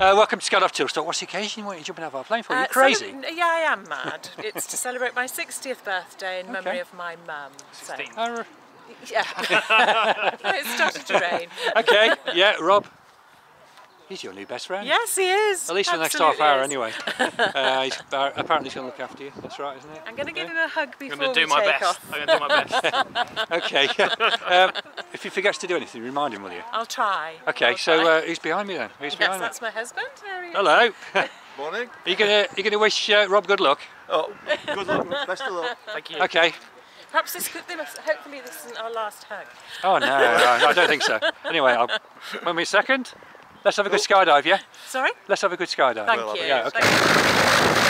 Uh, welcome to Skydive Tilstock. What's the occasion? What are you jumping out of our plane for? Are you Uh, crazy? yeah, I am mad. it's to celebrate my 60th birthday in memory of my mum. So, 16. Yeah. it started to rain. okay, yeah, Rob. He's your new best friend. Yes, he is. At least for the next half hour, is. anyway. uh, he's, uh, apparently, he's going to look after you. That's right, isn't it? I'm going to give Yeah. him a hug I'm before going to we do my take best. off. I'm going to do my best. Okay. um, if he forgets to do anything, remind him, will you? I'll try. Okay. I'll so try. uh, who's behind me then? Who's yes, behind me? that's my husband. There he. Hello. Morning. Are you gonna you gonna wish uh, Rob good luck? Oh, good luck. Best of luck. Thank you. Okay. Perhaps this could. They must, hopefully, this isn't our last hug. Oh no, no, I don't think so. Anyway, I'll, wait me a second. Let's have a good skydive, yeah? Sorry. Let's have a good skydive. Thank Well, you. yeah, okay. Thank you.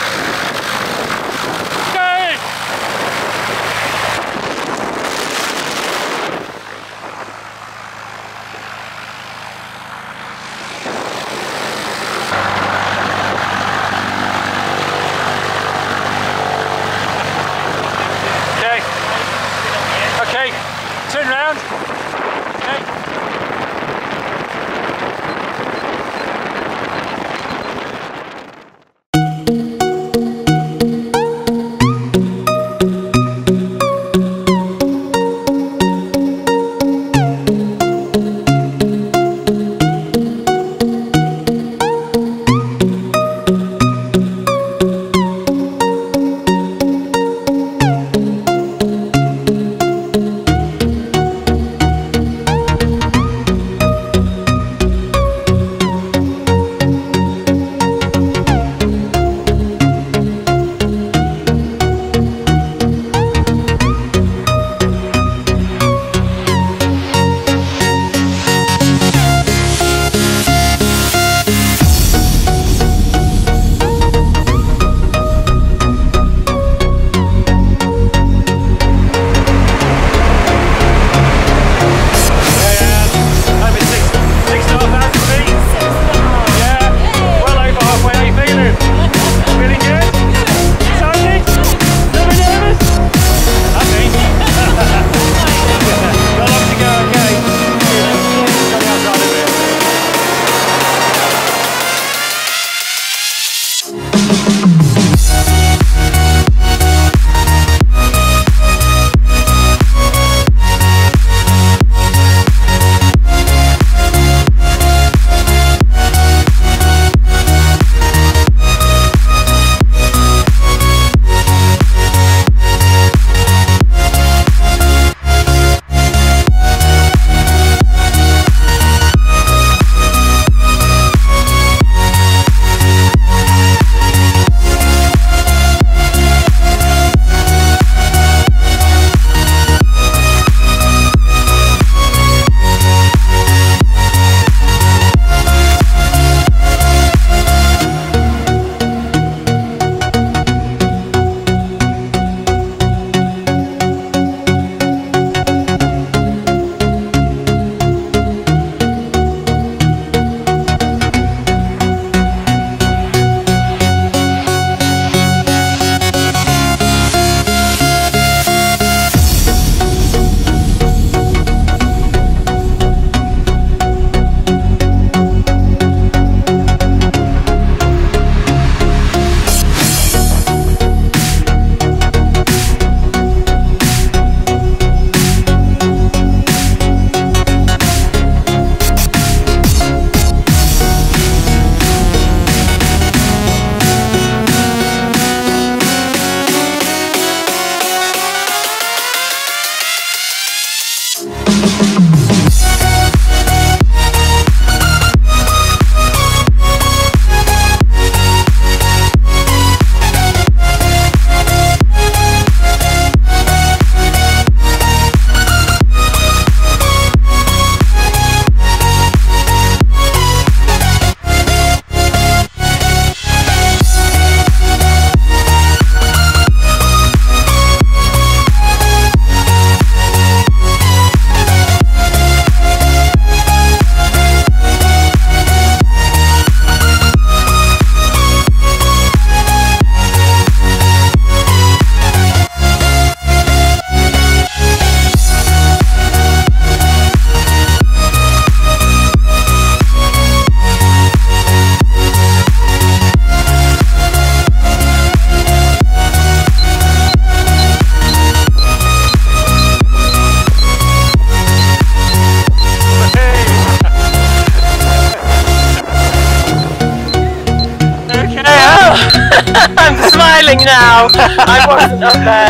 Wow, I wasn't up there.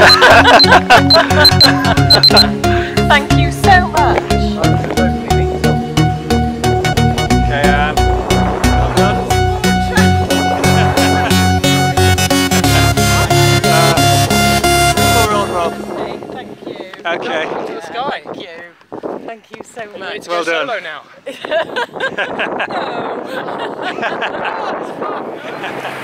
Thank you so much. Okay, Anne. Well done. Thank you. Okay. To the sky. Thank you. Thank you so much. Well done. Solo now.